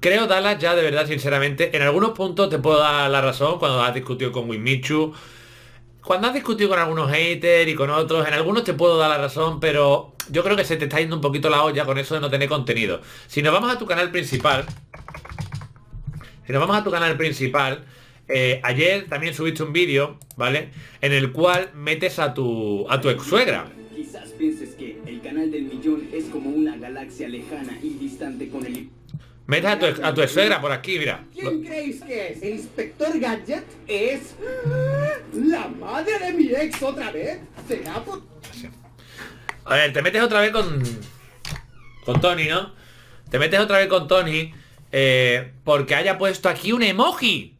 creo Dallas ya de verdad, sinceramente, en algunos puntos te puedo dar la razón cuando has discutido con Wimichu, cuando has discutido con algunos haters y con otros, en algunos te puedo dar la razón, pero yo creo que se te está yendo un poquito la olla con eso de no tener contenido. Si nos vamos a tu canal principal, si nos vamos a tu canal principal, eh, ayer también subiste un vídeo, ¿vale? En el cual metes a tu, a tu ex suegra. Quizás pienses que el canal del millón es como una galaxia lejana y distante con el... Metes a tu, a tu suegra por aquí, mira. ¿Quién creéis que es? ¿El inspector Gadget? ¿Es la madre de mi ex otra vez? ¿Será por...? A ver, te metes otra vez con... Con Tony, ¿no? Te metes otra vez con Tony eh, porque haya puesto aquí un emoji.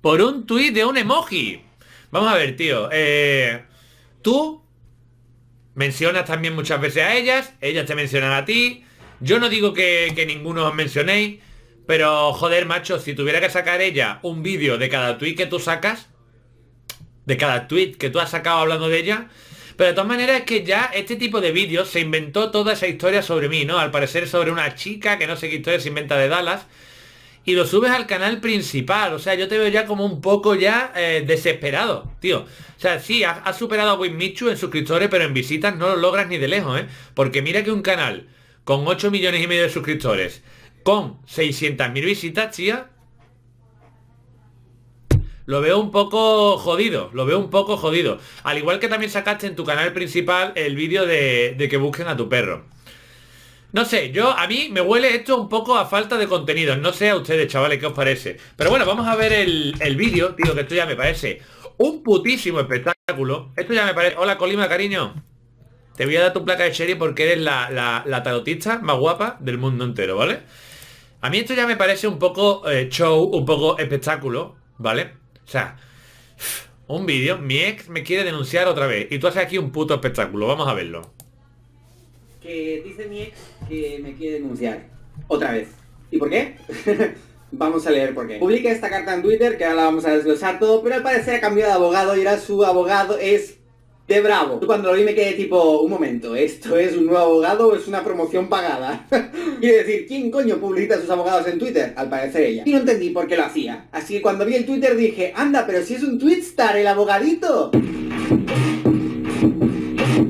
Por un tuit de un emoji. Vamos a ver, tío. eh, tú mencionas también muchas veces a ellas, ellas te mencionan a ti. Yo no digo que, ninguno os mencionéis, pero joder, macho, si tuviera que sacar ella un vídeo de cada tuit que tú sacas, de cada tweet que tú has sacado hablando de ella. Pero de todas maneras es que ya este tipo de vídeos se inventó toda esa historia sobre mí, ¿no? Al parecer sobre una chica que no sé qué historia se inventa de Dallas. Y lo subes al canal principal. O sea, yo te veo ya como un poco ya eh, desesperado, tío. O sea, sí, has superado a Winmichu en suscriptores, pero en visitas no lo logras ni de lejos, ¿eh? Porque mira que un canal con 8 millones y medio de suscriptores, con 600.000 visitas, tía, lo veo un poco jodido, lo veo un poco jodido. Al igual que también sacaste en tu canal principal el vídeo de, de que busquen a tu perro. No sé, yo a mí me huele esto un poco a falta de contenido. No sé a ustedes, chavales, qué os parece. Pero bueno, vamos a ver el, el vídeo, tío, que esto ya me parece un putísimo espectáculo. Esto ya me parece... Hola, Colima, cariño. Te voy a dar tu placa de cherry porque eres la, la, la tarotista más guapa del mundo entero, ¿vale? A mí esto ya me parece un poco eh, show, un poco espectáculo, ¿vale? O sea, un vídeo, mi ex me quiere denunciar otra vez y tú haces aquí un puto espectáculo, vamos a verlo. Que dice mi ex que me quiere denunciar. Otra vez. ¿Y por qué? vamos a leer por qué. Publica esta carta en Twitter, que ahora la vamos a desglosar todo, pero al parecer ha cambiado de abogado y ahora su abogado es de Bravo. Cuando lo vi me quedé tipo, un momento, ¿esto es un nuevo abogado o es una promoción pagada? Quiere decir, ¿quién coño publica a sus abogados en Twitter? Al parecer ella. Y no entendí por qué lo hacía. Así que cuando vi el Twitter dije, anda, pero si es un Twitstar, el abogadito.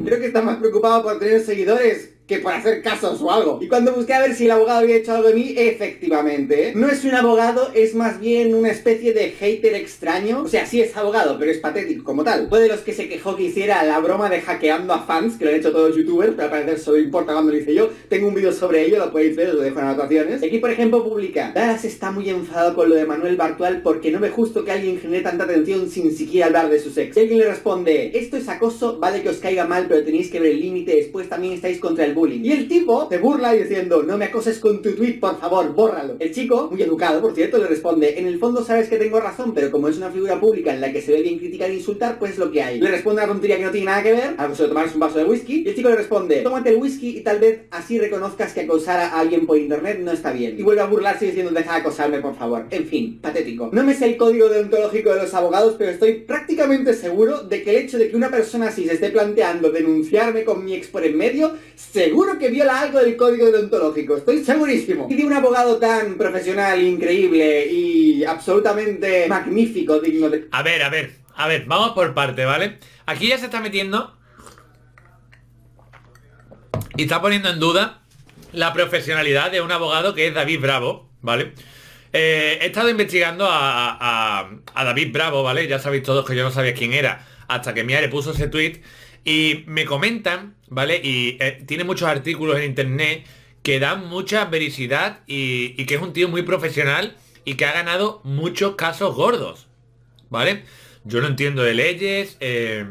Creo que está más preocupado por tener seguidores que por hacer casos o algo. Y cuando busqué a ver si el abogado había hecho algo de mí, efectivamente, no es un abogado, es más bien una especie de hater extraño. O sea, sí es abogado, pero es patético como tal. Fue de los que se quejó que hiciera la broma de hackeando a fans, que lo han hecho todos los youtubers, pero al parecer solo importa cuando lo hice yo. Tengo un vídeo sobre ello, lo podéis ver, os lo dejo en anotaciones. Aquí, por ejemplo, publica, Dallas está muy enfadado con lo de Manuel Bartual porque no ve justo que alguien genere tanta atención sin siquiera hablar de su sexo. Y alguien le responde, esto es acoso, vale que os caiga mal, pero tenéis que ver el límite, después también estáis contra el Y el tipo se burla diciendo, no me acoses con tu tweet, por favor, bórralo. El chico, muy educado, por cierto, le responde, en el fondo sabes que tengo razón, pero como es una figura pública en la que se ve bien criticar e insultar, pues es lo que hay. Le responde una tontería que no tiene nada que ver, a de tomarse un vaso de whisky, y el chico le responde, tómate el whisky y tal vez así reconozcas que acosar a alguien por internet no está bien. Y vuelve a burlarse diciendo, deja de acosarme, por favor. En fin, patético. No me sé el código deontológico de los abogados, pero estoy prácticamente seguro de que el hecho de que una persona así se esté planteando denunciarme con mi ex por en medio, seguro que viola algo del código deontológico. Estoy segurísimo. Y de un abogado tan profesional, increíble y absolutamente magnífico, digno de... A ver, a ver, a ver, vamos por parte, ¿vale? Aquí ya se está metiendo y está poniendo en duda la profesionalidad de un abogado que es David Bravo, ¿vale? Eh, he estado investigando a, David Bravo, ¿vale? Ya sabéis todos que yo no sabía quién era hasta que Miare puso ese tweet y me comentan, ¿vale? Y eh, tiene muchos artículos en internet que dan mucha vericidad y, que es un tío muy profesional y que ha ganado muchos casos gordos, ¿vale? Yo no entiendo de leyes, eh,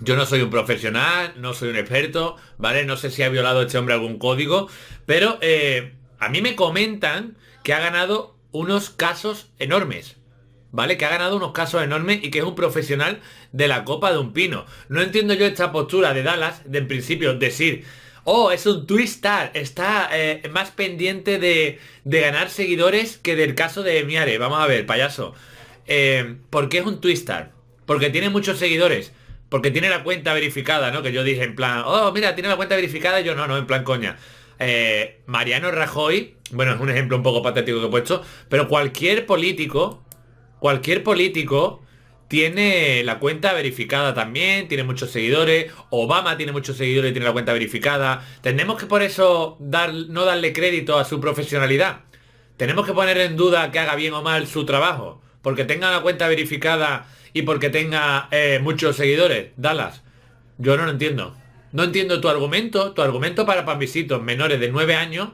yo no soy un profesional, no soy un experto, ¿vale? No sé si ha violado este hombre algún código, pero eh, a mí me comentan que ha ganado unos casos enormes, ¿vale? Que ha ganado unos casos enormes y que es un profesional de la copa de un pino. No entiendo yo esta postura de Dallas, de en principio decir, oh, es un twistar, está eh, más pendiente de, de ganar seguidores que del caso de Miare. Vamos a ver, payaso. Eh, ¿Por qué es un twistar? Porque tiene muchos seguidores. Porque tiene la cuenta verificada, ¿no? Que yo dije en plan, oh, mira, tiene la cuenta verificada y yo no, no, en plan coña. eh, Mariano Rajoy, bueno, es un ejemplo un poco patético que he puesto, pero cualquier político, cualquier político tiene la cuenta verificada también, tiene muchos seguidores, Obama tiene muchos seguidores tiene la cuenta verificada. Tenemos que por eso no darle crédito a su profesionalidad. Tenemos que poner en duda que haga bien o mal su trabajo, porque tenga la cuenta verificada y porque tenga eh, muchos seguidores. Dallas, yo no lo entiendo. No entiendo tu argumento, tu argumento para pambisitos menores de 9 años,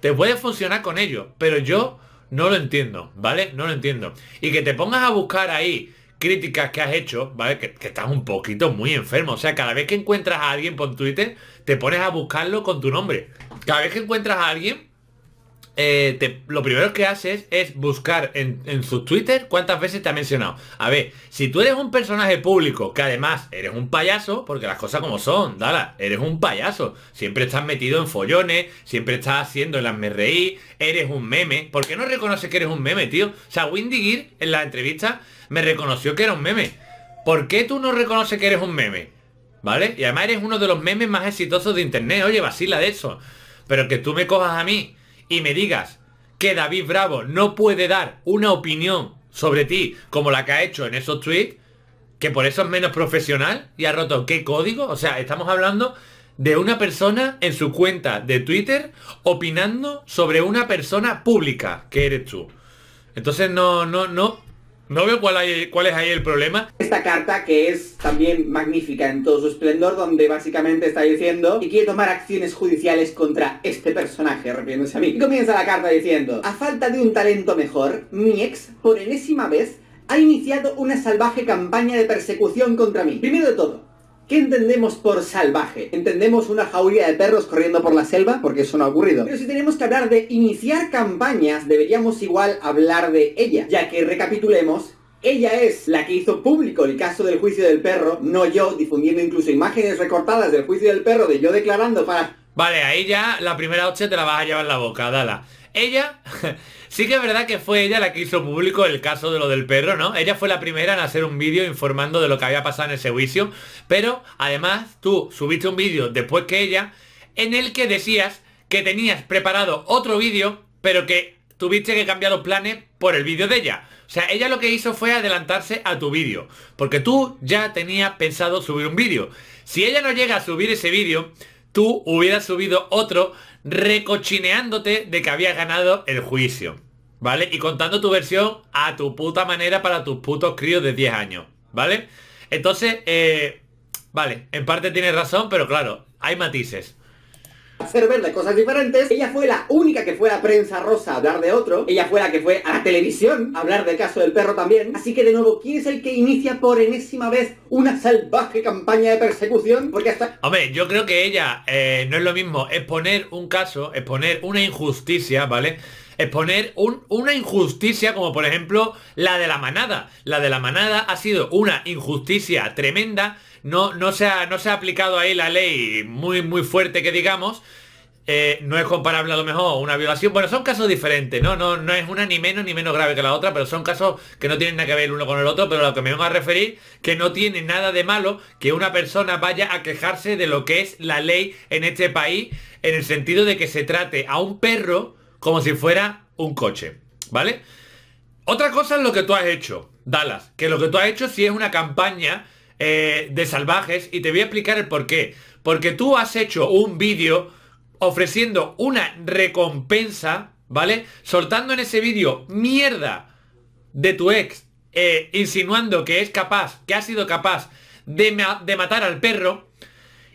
te puede funcionar con ellos, pero yo no lo entiendo, ¿vale? No lo entiendo. Y que te pongas a buscar ahí críticas que has hecho, ¿vale? Que, estás un poquito muy enfermo. O sea, cada vez que encuentras a alguien por Twitter, te pones a buscarlo con tu nombre. Cada vez que encuentras a alguien, eh, lo primero que haces es buscar en, su Twitter cuántas veces te ha mencionado. A ver, si tú eres un personaje público, que además eres un payaso, porque las cosas como son, Dala, eres un payaso. Siempre estás metido en follones, siempre estás haciendo el me reír, eres un meme. ¿Por qué no reconoces que eres un meme, tío? O sea, Windy Gear en la entrevista me reconoció que era un meme. ¿Por qué tú no reconoces que eres un meme? ¿Vale? Y además eres uno de los memes más exitosos de internet. Oye, vacila de eso. Pero que tú me cojas a mí y me digas que David Bravo no puede dar una opinión sobre ti como la que ha hecho en esos tweets, que por eso es menos profesional y ha roto qué código. O sea, estamos hablando de una persona en su cuenta de Twitter opinando sobre una persona pública que eres tú. Entonces no, no, no, no veo cuál, es ahí el problema. Esta carta que es también magnífica en todo su esplendor, donde básicamente está diciendo que quiere tomar acciones judiciales contra este personaje, refiriéndose a mí. Y comienza la carta diciendo, a falta de un talento mejor, mi ex, por enésima vez, ha iniciado una salvaje campaña de persecución contra mí. Primero de todo, ¿Qué entendemos por salvaje? ¿Entendemos una jauría de perros corriendo por la selva? Porque eso no ha ocurrido. Pero si tenemos que hablar de iniciar campañas, deberíamos igual hablar de ella, ya que recapitulemos ella es la que hizo público el caso del juicio del perro, no yo, difundiendo incluso imágenes recortadas del juicio del perro de yo declarando para... Vale, ahí ya la primera hostia te la vas a llevar en la boca, dala. Ella, sí que es verdad que fue ella la que hizo público el caso de lo del perro, ¿no? Ella fue la primera en hacer un vídeo informando de lo que había pasado en ese juicio, pero además tú subiste un vídeo después que ella en el que decías que tenías preparado otro vídeo, pero que tuviste que cambiar los planes por el vídeo de ella. O sea, ella lo que hizo fue adelantarse a tu vídeo, porque tú ya tenías pensado subir un vídeo. Si ella no llega a subir ese vídeo, tú hubieras subido otro recochineándote de que habías ganado el juicio. ¿Vale? Y contando tu versión a tu puta manera para tus putos críos de 10 años. ¿Vale? Entonces, eh, vale, en parte tienes razón, pero claro, hay matices hacer ver de cosas diferentes. Ella fue la única que fue a prensa rosa a hablar de otro. Ella fue la que fue a la televisión hablar del caso del perro también. Así que de nuevo, ¿quién es el que inicia por enésima vez una salvaje campaña de persecución? Porque hasta... Hombre, yo creo que ella eh, no es lo mismo exponer un caso, exponer una injusticia, ¿vale? exponer un, una injusticia como por ejemplo la de la manada. La de la manada ha sido una injusticia tremenda no, no, se ha, no se ha aplicado ahí la ley muy, muy fuerte que digamos. Eh, no es comparable a lo mejor una violación. Bueno, son casos diferentes, ¿no? ¿no? No es una ni menos ni menos grave que la otra, pero son casos que no tienen nada que ver uno con el otro, pero a lo que me vengo a referir, que no tiene nada de malo que una persona vaya a quejarse de lo que es la ley en este país, en el sentido de que se trate a un perro como si fuera un coche, ¿vale? Otra cosa es lo que tú has hecho, Dallas, que lo que tú has hecho sí es una campaña eh, de salvajes y te voy a explicar el por qué. Porque tú has hecho un vídeo ofreciendo una recompensa, ¿vale? Soltando en ese vídeo mierda de tu ex, eh, insinuando que es capaz, que ha sido capaz de, de matar al perro.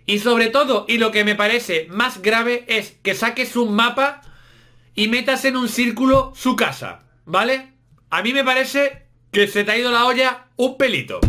Y sobre todo, y lo que me parece más grave es que saques un mapa y metas en un círculo su casa, ¿vale? A mí me parece que se te ha ido la olla un pelito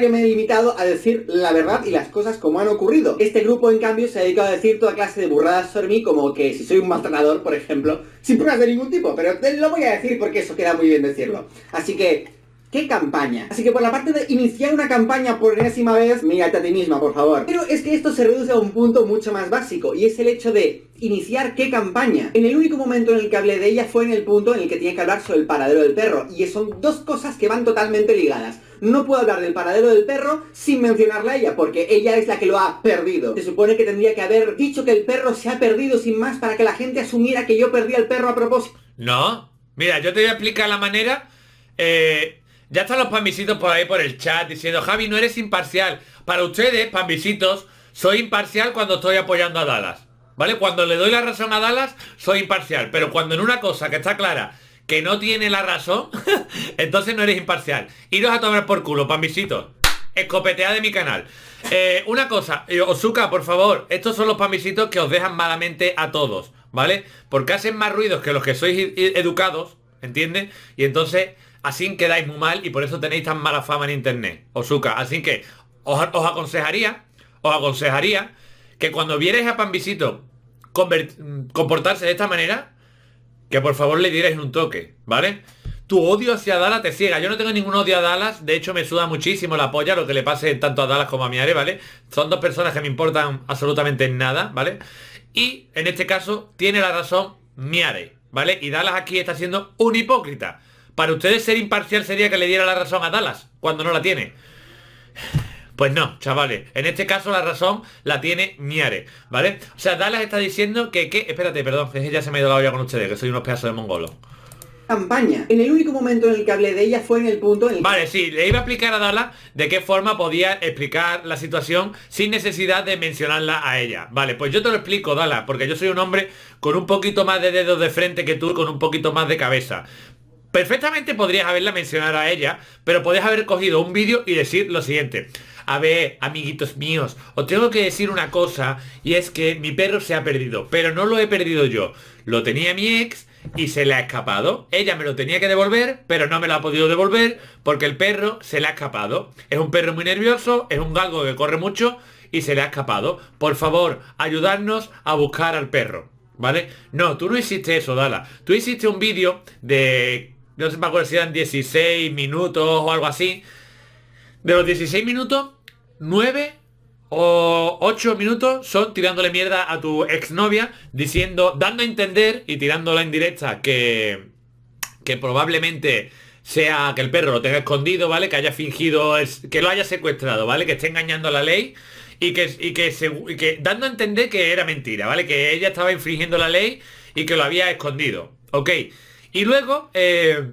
yo me he limitado a decir la verdad y las cosas como han ocurrido. Este grupo, en cambio, se ha dedicado a decir toda clase de burradas sobre mí, como que si soy un maltratador, por ejemplo, sin pruebas de ningún tipo, pero lo voy a decir porque eso queda muy bien decirlo. Así que, ¿Qué campaña? Así que por la parte de iniciar una campaña por enésima vez, mírate a ti misma, por favor. Pero es que esto se reduce a un punto mucho más básico, y es el hecho de iniciar qué campaña. En el único momento en el que hablé de ella fue en el punto en el que tenía que hablar sobre el paradero del perro, y son dos cosas que van totalmente ligadas. No puedo hablar del paradero del perro sin mencionarla a ella, porque ella es la que lo ha perdido. Se supone que tendría que haber dicho que el perro se ha perdido sin más para que la gente asumiera que yo perdí al perro a propósito. No, mira, yo te voy a explicar la manera... Eh, ya están los pambisitos por ahí por el chat diciendo, Javi, no eres imparcial. Para ustedes, pambisitos, soy imparcial cuando estoy apoyando a Dallas. ¿Vale? Cuando le doy la razón a Dallas, soy imparcial. Pero cuando en una cosa que está clara, que no tiene la razón, entonces no eres imparcial. Iros a tomar por culo, pambisitos. Escopetea de mi canal. Eh, una cosa, Osuka, por favor, estos son los pambisitos que os dejan malamente a todos, ¿vale? Porque hacen más ruidos que los que sois educados, ¿entiendes? Y entonces Así quedáis muy mal y por eso tenéis tan mala fama en internet, Osuka. Así que os, aconsejaría, os aconsejaría que cuando vierais a Pambisito comportarse de esta manera, que por favor le dierais un toque, ¿vale? Tu odio hacia Dallas te ciega. Yo no tengo ningún odio a Dallas. De hecho, me suda muchísimo la polla lo que le pase tanto a Dallas como a Miare, ¿vale? Son dos personas que me importan absolutamente nada, ¿vale? Y en este caso tiene la razón Miare, ¿vale? Y Dallas aquí está siendo un hipócrita. Para ustedes ser imparcial sería que le diera la razón a Dallas, cuando no la tiene. Pues no, chavales. En este caso la razón la tiene Miare, ¿vale? O sea, Dallas está diciendo que... que espérate, perdón, que ya se me ha ido la olla con ustedes, que soy unos pedazos de mongolos campaña. En el único momento en el que hablé de ella fue en el punto en el Vale, sí, le iba a explicar a Dallas de qué forma podía explicar la situación sin necesidad de mencionarla a ella. Vale, pues yo te lo explico, Dallas, porque yo soy un hombre con un poquito más de dedos de frente que tú, con un poquito más de cabeza. Perfectamente podrías haberla mencionado a ella, pero podrías haber cogido un vídeo y decir lo siguiente. A ver, amiguitos míos, os tengo que decir una cosa y es que mi perro se ha perdido, pero no lo he perdido yo. Lo tenía mi ex y se le ha escapado. Ella me lo tenía que devolver, pero no me lo ha podido devolver porque el perro se le ha escapado. Es un perro muy nervioso, es un galgo que corre mucho y se le ha escapado. Por favor, ayudarnos a buscar al perro. ¿Vale? No, tú no hiciste eso, Dala. Tú hiciste un vídeo de no sé me acuerdo si eran 16 minutos o algo así. De los 16 minutos, 9 o 8 minutos son tirándole mierda a tu exnovia, diciendo, dando a entender y tirándola en directa que, que probablemente sea que el perro lo tenga escondido, ¿vale? Que haya fingido, que lo haya secuestrado, ¿vale? Que esté engañando a la ley y que, y que, y que dando a entender que era mentira, ¿vale? Que ella estaba infringiendo la ley y que lo había escondido. Ok. Y luego, eh,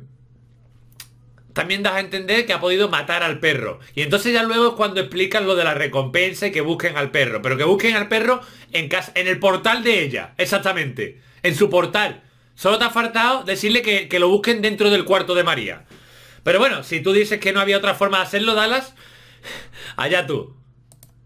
también das a entender que ha podido matar al perro. Y entonces ya luego es cuando explican lo de la recompensa y que busquen al perro. Pero que busquen al perro en, casa, en el portal de ella, exactamente. En su portal. Solo te ha faltado decirle que, que, lo busquen dentro del cuarto de María. Pero bueno, si tú dices que no había otra forma de hacerlo, Dallas, allá tú.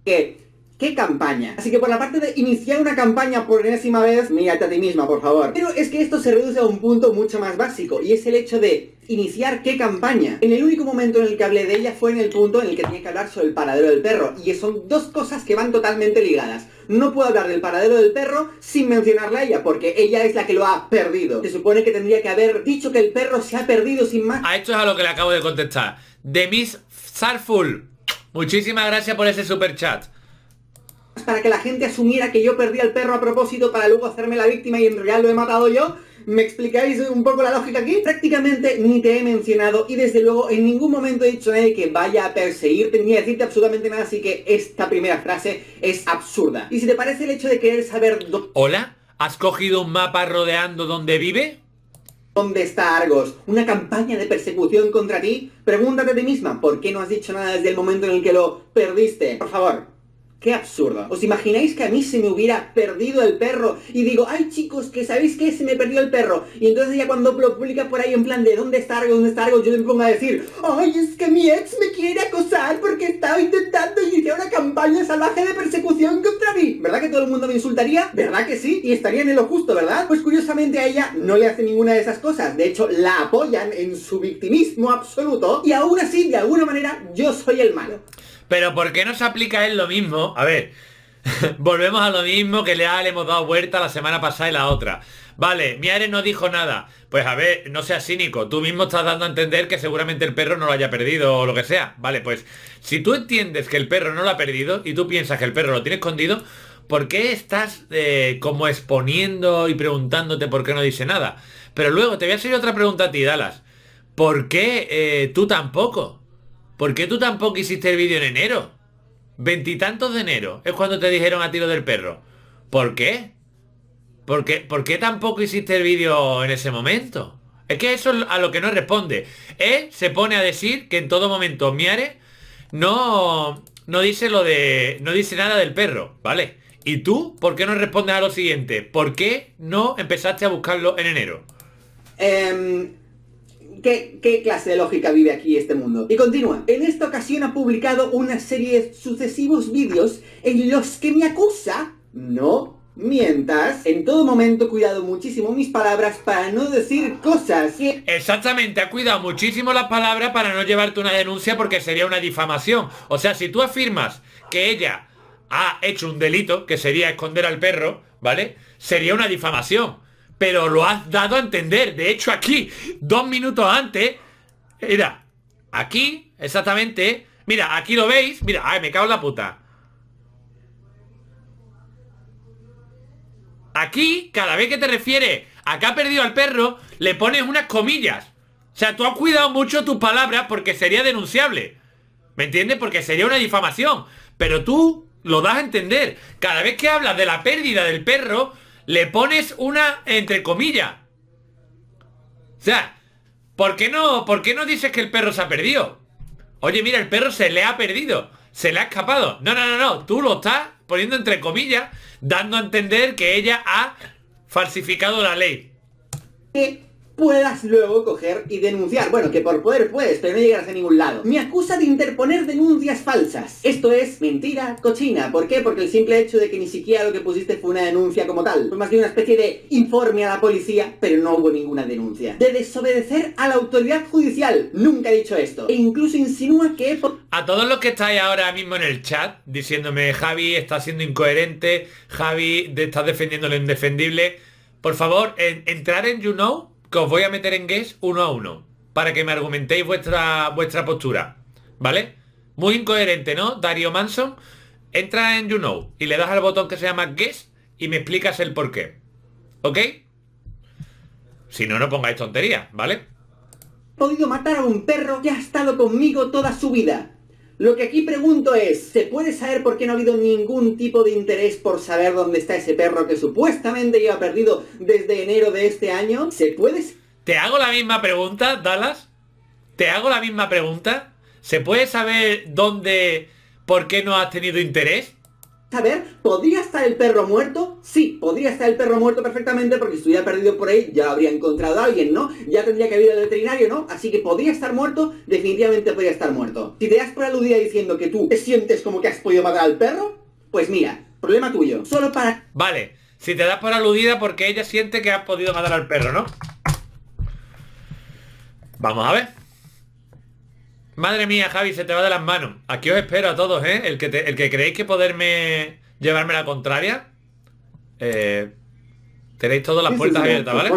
¿Qué? ¿Qué campaña? Así que por la parte de iniciar una campaña por enésima vez, mírate a ti misma, por favor. Pero es que esto se reduce a un punto mucho más básico, y es el hecho de iniciar qué campaña. En el único momento en el que hablé de ella fue en el punto en el que tenía que hablar sobre el paradero del perro, y son dos cosas que van totalmente ligadas. No puedo hablar del paradero del perro sin mencionarla a ella, porque ella es la que lo ha perdido. Se supone que tendría que haber dicho que el perro se ha perdido sin más. A esto es a lo que le acabo de contestar. De Miss Sarful. Muchísimas gracias por ese super chat para que la gente asumiera que yo perdí al perro a propósito para luego hacerme la víctima y en realidad lo he matado yo. ¿Me explicáis un poco la lógica aquí? Prácticamente ni te he mencionado y desde luego en ningún momento he dicho nadie que vaya a perseguirte ni a decirte absolutamente nada, así que esta primera frase es absurda. Y si te parece el hecho de querer saber... ¿Hola? ¿Has cogido un mapa rodeando donde vive? ¿Dónde está Argos? ¿Una campaña de persecución contra ti? Pregúntate a ti misma, ¿por qué no has dicho nada desde el momento en el que lo perdiste? Por favor, Qué absurdo. ¿Os imagináis que a mí se me hubiera perdido el perro? Y digo, ay chicos, que sabéis que se me perdió el perro. Y entonces ya cuando lo publica por ahí en plan de ¿dónde está algo? ¿Dónde está algo? Yo le pongo a decir, ay, es que mi ex me quiere acosar porque estaba intentando iniciar una campaña salvaje de persecución contra mí. ¿Verdad que todo el mundo me insultaría? ¿Verdad que sí? Y estarían en lo justo, ¿verdad? Pues curiosamente a ella no le hace ninguna de esas cosas. De hecho, la apoyan en su victimismo absoluto. Y aún así, de alguna manera, yo soy el malo. Pero ¿por qué no se aplica él lo mismo? A ver, volvemos a lo mismo que le, le hemos dado vuelta la semana pasada y la otra. Vale, Miare no dijo nada. Pues a ver, no seas cínico. Tú mismo estás dando a entender que seguramente el perro no lo haya perdido o lo que sea. Vale, pues si tú entiendes que el perro no lo ha perdido y tú piensas que el perro lo tiene escondido, ¿por qué estás eh, como exponiendo y preguntándote por qué no dice nada? Pero luego te voy a hacer otra pregunta a ti, Dallas. ¿Por qué eh, tú tampoco? ¿Por qué tú tampoco hiciste el vídeo en enero? Veintitantos de enero es cuando te dijeron a tiro del perro. ¿Por qué? ¿Por qué, ¿Por qué tampoco hiciste el vídeo en ese momento? Es que eso es a lo que no responde. Él se pone a decir que en todo momento Miare no, no dice lo de. no dice nada del perro, ¿vale? ¿Y tú por qué no respondes a lo siguiente? ¿Por qué no empezaste a buscarlo en enero? Em, ¿qué, ¿Qué clase de lógica vive aquí este mundo? Y continúa. En esta ocasión ha publicado una serie de sucesivos vídeos en los que me acusa, no mientas, en todo momento cuidado muchísimo mis palabras para no decir cosas que... Exactamente, ha cuidado muchísimo las palabras para no llevarte una denuncia porque sería una difamación. O sea, si tú afirmas que ella ha hecho un delito, que sería esconder al perro, ¿vale? Sería una difamación. Pero lo has dado a entender. De hecho, aquí, dos minutos antes, mira, aquí, exactamente, mira, aquí lo veis, mira, ay, me cago en la puta. Aquí, cada vez que te refieres a que ha perdido al perro, le pones unas comillas. O sea, tú has cuidado mucho tus palabras porque sería denunciable. ¿Me entiendes? Porque sería una difamación. Pero tú lo das a entender. Cada vez que hablas de la pérdida del perro, le pones una entre comillas. O sea, ¿por qué no, por qué no dices que el perro se ha perdido? Oye, mira, el perro se le ha perdido. Se le ha escapado. No, no, no, no. Tú lo estás poniendo entre comillas, dando a entender que ella ha falsificado la ley. que puedas luego coger y denunciar. Bueno, que por poder puedes, pero no llegarás a ningún lado. Me acusa de interponer denuncias falsas. Esto es mentira cochina. ¿Por qué? Porque el simple hecho de que ni siquiera lo que pusiste fue una denuncia como tal. Fue más bien una especie de informe a la policía, pero no hubo ninguna denuncia. De desobedecer a la autoridad judicial. Nunca he dicho esto. E incluso insinúa que... A todos los que estáis ahora mismo en el chat diciéndome Javi está siendo incoherente, Javi estás defendiendo lo indefendible, por favor, en- entrar en You Know, os voy a meter en Guess uno a uno, para que me argumentéis vuestra, vuestra postura, ¿vale? Muy incoherente, ¿no? Dario Manson, entra en You Know y le das al botón que se llama Guess y me explicas el por qué, ¿ok? Si no, no pongáis tonterías, ¿vale? podido matar a un perro que ha estado conmigo toda su vida. Lo que aquí pregunto es, ¿se puede saber por qué no ha habido ningún tipo de interés por saber dónde está ese perro que supuestamente lleva perdido desde enero de este año? ¿Se puede Te hago la misma pregunta, Dallas. Te hago la misma pregunta. ¿Se puede saber dónde, por qué no has tenido interés? Saber? ¿Podría estar el perro muerto? Sí, podría estar el perro muerto perfectamente porque si estuviera perdido por ahí ya habría encontrado a alguien, ¿no? Ya tendría que haber ido al veterinario, ¿no? Así que podría estar muerto, definitivamente podría estar muerto. Si te das por aludida diciendo que tú te sientes como que has podido matar al perro, pues mira, problema tuyo. Solo para Vale, si te das por aludida porque ella siente que has podido matar al perro, ¿no? Vamos a ver. Madre mía, Javi, se te va de las manos. Aquí os espero a todos, ¿eh? El que, te- el que creéis que poderme llevarme la contraria. Eh, tenéis todas las puertas abiertas, ¿vale?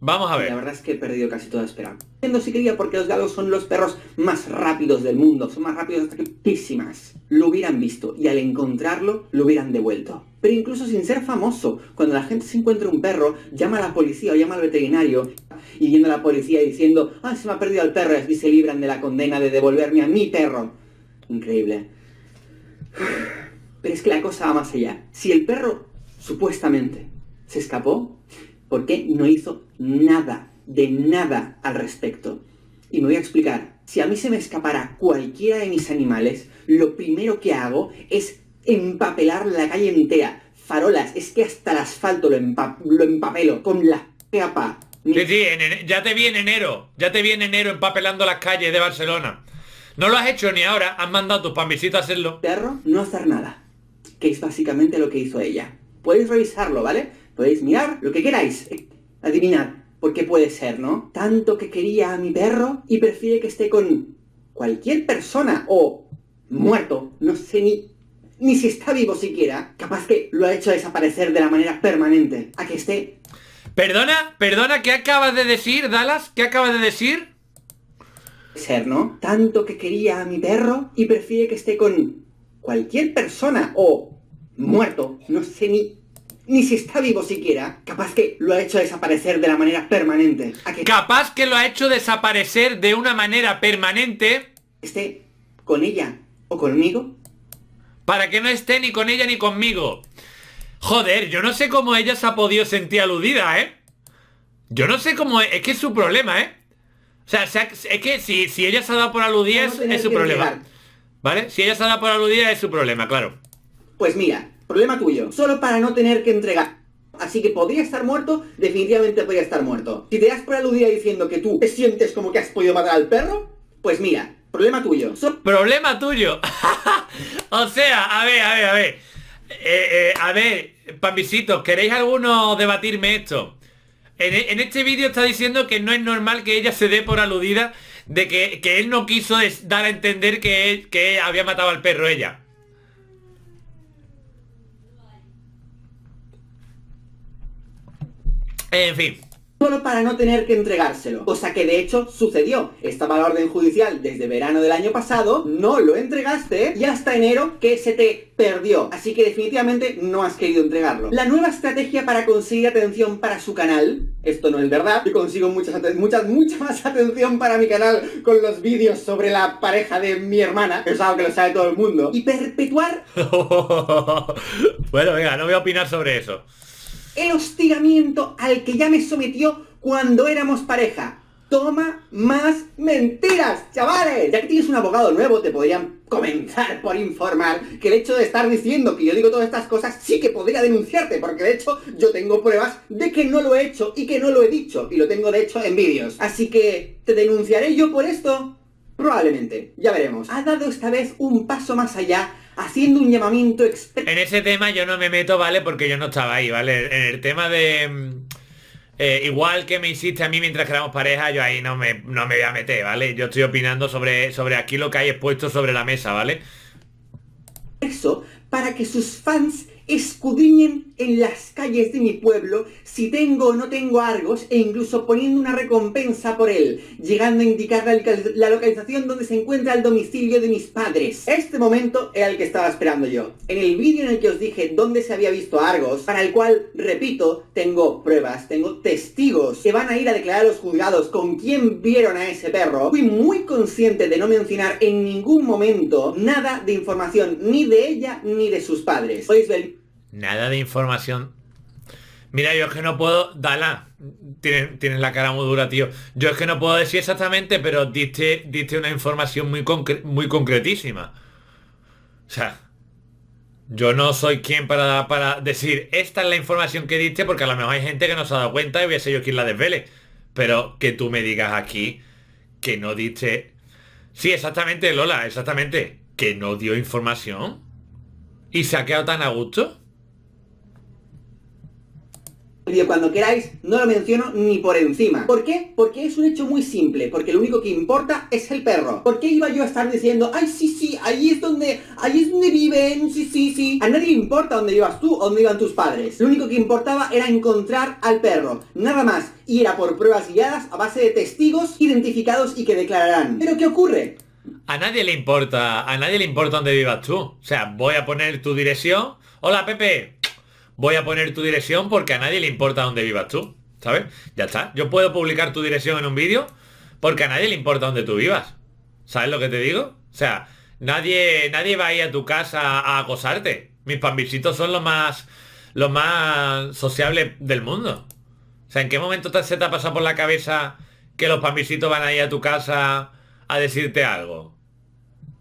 Vamos a La ver. verdad es que he perdido casi toda esperanza. Entiendo si quería porque los galos son los perros más rápidos del mundo, son más rápidos hasta que písimas. Lo hubieran visto y al encontrarlo lo hubieran devuelto. Pero incluso sin ser famoso, cuando la gente se encuentra un perro, llama a la policía o llama al veterinario y viene a la policía diciendo, ah, se me ha perdido el perro y se libran de la condena de devolverme a mi perro. Increíble. Pero es que la cosa va más allá. Si el perro, supuestamente, se escapó, ¿por qué no hizo nada, de nada al respecto? Y me voy a explicar. Si a mí se me escapara cualquiera de mis animales, lo primero que hago es empapelar la calle entera. Farolas, es que hasta el asfalto lo, empa- lo empapelo con la capa. Mi Sí, sí, en ene- ya te vi en enero. Ya te vi en enero empapelando las calles de Barcelona. No lo has hecho ni ahora. Has mandado a tus pambisitos a hacerlo. perro no hacer nada. Que es básicamente lo que hizo ella. Podéis revisarlo, ¿vale? Podéis mirar lo que queráis. Eh, Adivinad. Porque puede ser, ¿no? Tanto que quería a mi perro y prefiere que esté con cualquier persona o muerto. No sé ni... ni si está vivo siquiera, capaz que lo ha hecho desaparecer de la manera permanente, a que esté... Perdona, perdona, ¿qué acabas de decir, Dallas? ¿Qué acabas de decir? Ser, ¿no? Tanto que quería a mi perro y prefiere que esté con cualquier persona o muerto, no sé ni ni si está vivo siquiera, capaz que lo ha hecho desaparecer de la manera permanente. A que Capaz que lo ha hecho desaparecer de una manera permanente esté con ella o conmigo. Para que no esté ni con ella ni conmigo. Joder, yo no sé cómo ella se ha podido sentir aludida, ¿eh? Yo no sé cómo... Es, es que es su problema, ¿eh? O sea, es que si, si ella se ha dado por aludida es, su problema. ¿Vale? Si ella se ha dado por aludida es su problema, claro. Pues mira, problema tuyo. Solo para no tener que entregar. Así que podría estar muerto, definitivamente podría estar muerto. Si te das por aludida diciendo que tú te sientes como que has podido matar al perro, pues mira, problema tuyo. Problema tuyo. o sea, a ver, a ver, a ver. Eh, eh, a ver, pambisitos, ¿queréis alguno debatirme esto? En, este vídeo está diciendo que no es normal que ella se dé por aludida de que, que él no quiso dar a entender que, que había matado al perro ella. En fin. Solo para no tener que entregárselo. Cosa que de hecho sucedió. Estaba la orden judicial desde verano del año pasado, no lo entregaste y hasta enero que se te perdió. Así que definitivamente no has querido entregarlo. La nueva estrategia para conseguir atención para su canal, esto no es verdad, yo consigo muchas, muchas, mucha más atención para mi canal con los vídeos sobre la pareja de mi hermana, es que lo sabe todo el mundo, y perpetuar bueno, venga, no voy a opinar sobre eso. El hostigamiento al que ya me sometió cuando éramos pareja. Toma más mentiras, chavales. Ya que tienes un abogado nuevo, te podrían comenzar por informar que el hecho de estar diciendo que yo digo todas estas cosas sí que podría denunciarte, porque de hecho yo tengo pruebas de que no lo he hecho y que no lo he dicho, y lo tengo de hecho en vídeos. Así que, ¿te denunciaré yo por esto? Probablemente, ya veremos. Ha dado esta vez un paso más allá, haciendo un llamamiento expreso En ese tema yo no me meto, ¿vale? Porque yo no estaba ahí, ¿vale? En el tema de... mm, eh, igual que me hiciste a mí mientras éramos pareja, yo ahí no me, no me voy a meter, ¿vale? Yo estoy opinando sobre, sobre aquí lo que hay expuesto sobre la mesa, ¿vale? eso para que sus fans escudriñen en las calles de mi pueblo si tengo o no tengo Argos e incluso poniendo una recompensa por él, llegando a indicar la, local- la localización donde se encuentra el domicilio de mis padres. Este momento era el que estaba esperando yo. En el vídeo en el que os dije dónde se había visto Argos, para el cual, repito, tengo pruebas, tengo testigos que van a ir a declarar a los juzgados con quién vieron a ese perro, fui muy consciente de no mencionar en ningún momento nada de información ni de ella ni de sus padres. Podéis ver Nada de información. Mira, yo es que no puedo... Dala, tienes, la cara muy dura, tío. Yo es que no puedo decir exactamente, pero diste, diste una información muy, muy concretísima. O sea, yo no soy quien para, para decir, esta es la información que diste, porque a lo mejor hay gente que no se ha dado cuenta y voy a ser yo quien la desvele. Pero que tú me digas aquí que no diste... Sí, exactamente, Lola, exactamente. Que no dio información. ¿Y se ha quedado tan a gusto? Vídeo cuando queráis, no lo menciono ni por encima. ¿Por qué? Porque es un hecho muy simple, porque lo único que importa es el perro. ¿Por qué iba yo a estar diciendo, ay sí, sí, ahí es donde, ahí es donde viven, sí, sí, sí? A nadie le importa dónde vivas tú o dónde iban tus padres. Lo único que importaba era encontrar al perro, nada más. Y era por pruebas guiadas a base de testigos identificados y que declararán. ¿Pero qué ocurre? A nadie le importa, a nadie le importa dónde vivas tú. O sea, voy a poner tu dirección. Hola Pepe, voy a poner tu dirección porque a nadie le importa dónde vivas tú. ¿Sabes? Ya está. Yo puedo publicar tu dirección en un vídeo porque a nadie le importa dónde tú vivas. ¿Sabes lo que te digo? O sea, nadie, nadie va a ir a tu casa a acosarte. Mis pambisitos son los más, los más sociables del mundo. O sea, ¿en qué momento se te ha pasado por la cabeza que los pambisitos van a ir a tu casa a decirte algo?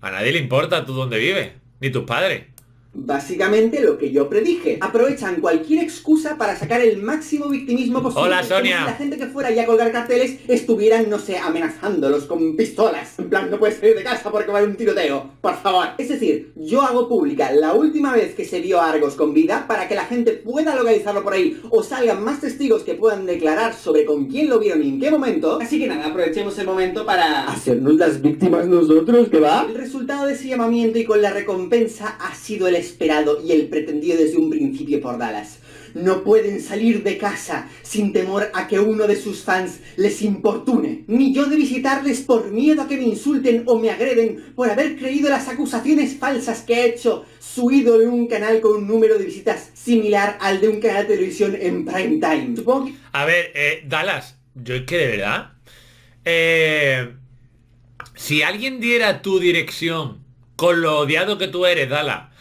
A nadie le importa tú dónde vives, ni tus padres. Básicamente lo que yo predije. Aprovechan cualquier excusa para sacar el máximo victimismo posible. Hola, Como Sonia. si la gente que fuera ya a colgar carteles estuvieran, no sé, amenazándolos con pistolas. En plan, no puedes salir de casa porque va a haber un tiroteo. Por favor. Es decir, yo hago pública la última vez que se vio a Argos con vida para que la gente pueda localizarlo por ahí o salgan más testigos que puedan declarar sobre con quién lo vieron y en qué momento. Así que nada, aprovechemos el momento para... Hacernos las víctimas nosotros, ¿qué va? El resultado de ese llamamiento y con la recompensa ha sido el esperado y el pretendido desde un principio por Dallas. No pueden salir de casa sin temor a que uno de sus fans les importune. Ni yo de visitarles por miedo a que me insulten o me agreden por haber creído las acusaciones falsas que ha hecho su ídolo en un canal con un número de visitas similar al de un canal de televisión en prime time. Supongo. A ver, eh, Dallas, yo es que de verdad... eh, si alguien diera tu dirección con lo odiado que tú eres, Dallas,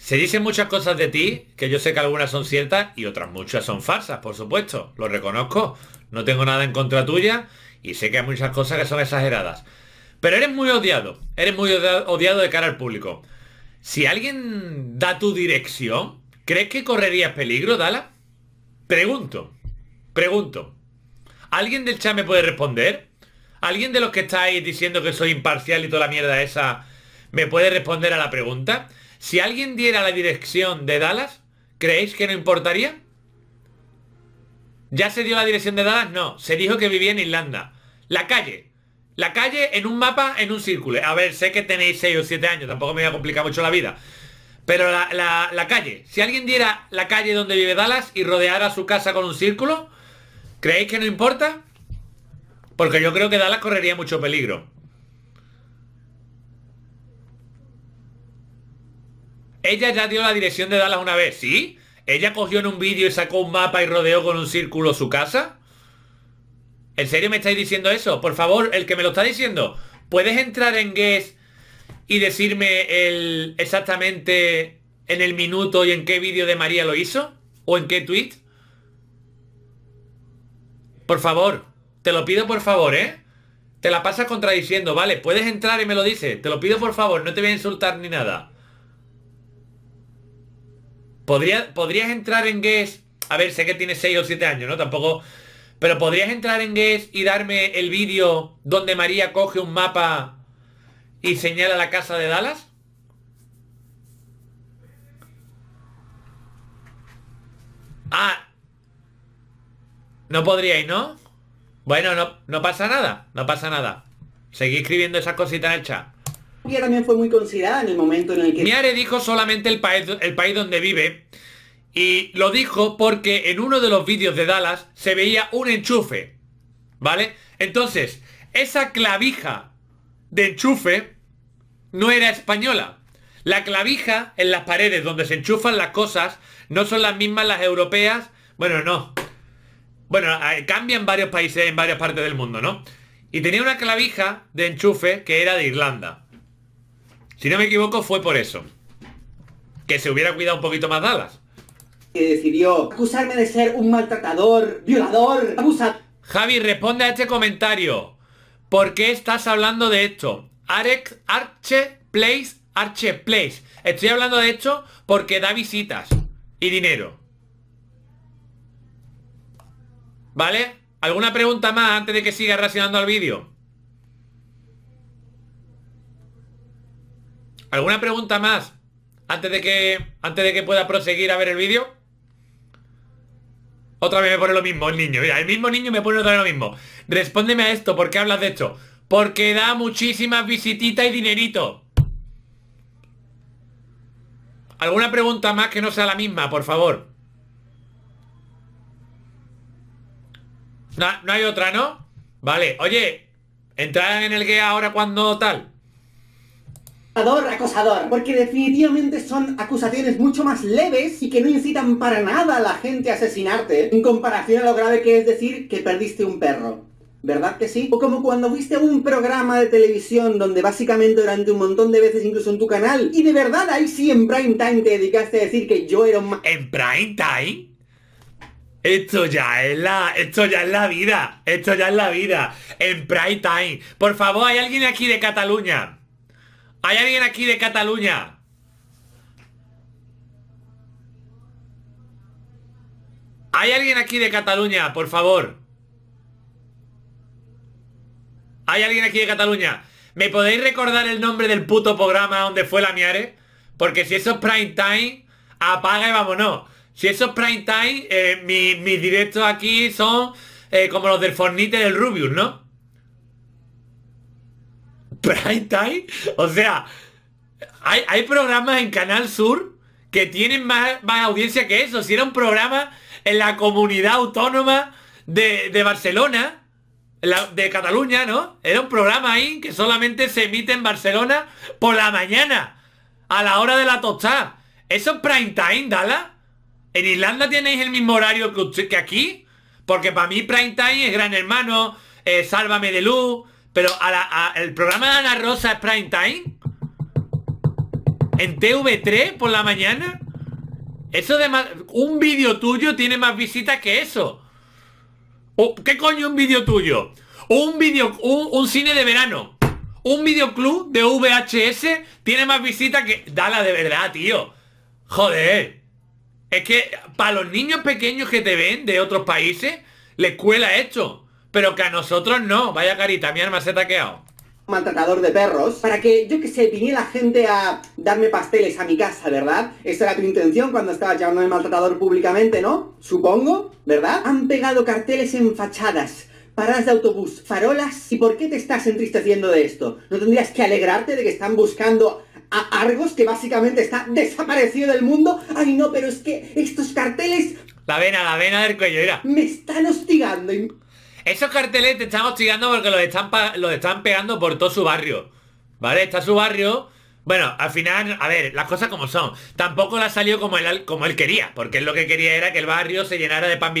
se dicen muchas cosas de ti, que yo sé que algunas son ciertas y otras muchas son falsas, por supuesto. Lo reconozco. No tengo nada en contra tuya y sé que hay muchas cosas que son exageradas. Pero eres muy odiado. Eres muy odia- odiado de cara al público. Si alguien da tu dirección, ¿crees que correrías peligro, Dala? Pregunto. Pregunto. ¿Alguien del chat me puede responder? ¿Alguien de los que estáis diciendo que soy imparcial y toda la mierda esa me puede responder a la pregunta? Si alguien diera la dirección de Dallas, ¿creéis que no importaría? ¿Ya se dio la dirección de Dallas? No, se dijo que vivía en Irlanda. La calle. La calle en un mapa, en un círculo. A ver, sé que tenéis 6 o 7 años, tampoco me voy a complicar mucho la vida. Pero la, la- calle. Si alguien diera la calle donde vive Dallas y rodeara su casa con un círculo, ¿creéis que no importa? Porque yo creo que Dallas correría mucho peligro. Ella ya dio la dirección de Dallas una vez, ¿sí? Ella cogió en un vídeo y sacó un mapa y rodeó con un círculo su casa. ¿En serio me estáis diciendo eso? Por favor, el que me lo está diciendo, ¿puedes entrar en Guess y decirme el exactamente en el minuto y en qué vídeo de María lo hizo? ¿O en qué tweet? Por favor, te lo pido por favor, ¿eh? Te la pasas contradiciendo, ¿vale? Puedes entrar y me lo dices. Te lo pido por favor, no te voy a insultar ni nada. ¿Podría- ¿Podrías entrar en Guess? A ver, sé que tienes 6 o 7 años, ¿no? Tampoco... Pero ¿podrías entrar en Guess y darme el vídeo donde María coge un mapa y señala la casa de Dallas? Ah. No podríais, ¿no? Bueno, no, no pasa nada, no pasa nada. Seguí escribiendo esas cositas en el chat. También fue muy considerada en el momento en el que... Miare dijo solamente el país, el país donde vive y lo dijo porque en uno de los vídeos de Dallas se veía un enchufe, ¿vale? Entonces, esa clavija de enchufe no era española. La clavija en las paredes donde se enchufan las cosas no son las mismas las europeas. Bueno, no. Bueno, cambia en varios países, en varias partes del mundo, ¿no? Y tenía una clavija de enchufe que era de Irlanda. Si no me equivoco fue por eso. Que se hubiera cuidado un poquito más Dallas. que decidió acusarme de ser un maltratador, violador, abusador. Javi, responde a este comentario. ¿Por qué estás hablando de esto? Arec, Arche Place, Arche Place. Estoy hablando de esto porque da visitas y dinero. ¿Vale? ¿Alguna pregunta más antes de que siga reaccionando al vídeo? ¿Alguna pregunta más antes de que antes de que pueda proseguir a ver el vídeo? Otra vez me pone lo mismo el niño. Mira, el mismo niño me pone otra vez lo mismo. Respóndeme a esto. ¿Por qué hablas de esto? Porque da muchísimas visititas y dinerito. ¿Alguna pregunta más que no sea la misma, por favor? No, no hay otra, ¿no? Vale, oye, entrar en el que ahora cuando tal. Acosador, acosador, porque definitivamente son acusaciones mucho más leves y que no incitan para nada a la gente a asesinarte, en comparación a lo grave que es decir que perdiste un perro. ¿Verdad que sí? O como cuando viste un programa de televisión donde básicamente durante un montón de veces incluso en tu canal y de verdad ahí sí en prime time te dedicaste a decir que yo era un ma- ¿En prime time? Esto ya es la. Esto ya es la vida. Esto ya es la vida. En prime time. Por favor, ¿hay alguien aquí de Cataluña? ¿Hay alguien aquí de Cataluña? ¿Hay alguien aquí de Cataluña, por favor? ¿Hay alguien aquí de Cataluña? ¿Me podéis recordar el nombre del puto programa donde fue la Miare? Porque si eso es prime time, apaga y vámonos. Si eso es prime time, eh, mi- mis directos aquí son eh, como los del Fornite del Rubius, ¿no? ¿Prime time? O sea, hay, hay programas en Canal Sur que tienen más, más audiencia que eso. Si era un programa en la comunidad autónoma de, de Barcelona, de Cataluña, ¿no? Era un programa ahí que solamente se emite en Barcelona por la mañana, a la hora de la tostada. Eso es prime time, Dala. ¿En Irlanda tenéis el mismo horario que aquí? Porque para mí prime time es Gran Hermano, eh, Sálvame de Luz, pero a la- el programa de Ana Rosa es prime time. ¿En TV3 por la mañana? Eso de más... Un vídeo tuyo tiene más visitas que eso. ¿O ¿Qué coño un vídeo tuyo? Un vídeo... Un, un cine de verano. Un videoclub de VHS tiene más visitas que... Dala de verdad, tío. Joder. Es que para los niños pequeños que te ven de otros países, les cuela esto. Pero que a nosotros no. Vaya carita, mi arma se ha quedado. maltratador de perros para que, yo que sé, viniera gente a darme pasteles a mi casa, ¿verdad? Esa era tu intención cuando estabas llamándome maltratador públicamente, ¿no? Supongo, ¿verdad? Han pegado carteles en fachadas, paradas de autobús, farolas. ¿Y por qué te estás entristeciendo de esto? ¿No tendrías que alegrarte de que están buscando a Argos, que básicamente está desaparecido del mundo? Ay, no, pero es que estos carteles La vena, la vena del cuello, mira. me están hostigando y... Esos carteles te están hostigando porque los están, los están pegando por todo su barrio. ¿Vale? Está su barrio. Bueno, al final, a ver, las cosas como son. Tampoco le ha salido como él, como él quería. Porque él lo que quería era que el barrio se llenara de pan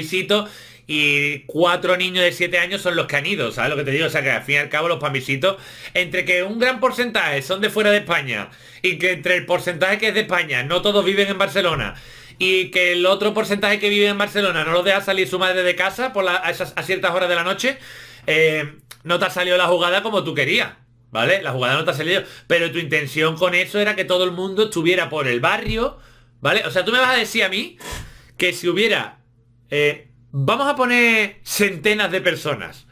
y cuatro niños de siete años son los que han ido, ¿sabes lo que te digo? O sea que al fin y al cabo los pan visitos, entre que un gran porcentaje son de fuera de España y que entre el porcentaje que es de España, no todos viven en Barcelona y que el otro porcentaje que vive en Barcelona no los deja salir su madre de casa por a, a ciertas horas de la noche, eh, no te ha salido la jugada como tú querías, ¿vale? La jugada no te ha salido, pero tu intención con eso era que todo el mundo estuviera por el barrio, ¿vale? O sea, tú me vas a decir a mí que si hubiera, eh, vamos a poner centenas de personas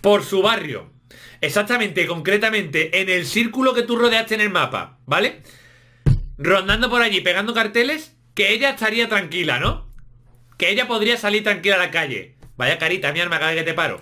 por su barrio, exactamente, concretamente, en el círculo que tú rodeaste en el mapa, ¿vale? rondando por allí, pegando carteles, que ella estaría tranquila, ¿no? Que ella podría salir tranquila a la calle. Vaya carita, mi arma, cada vez que te paro.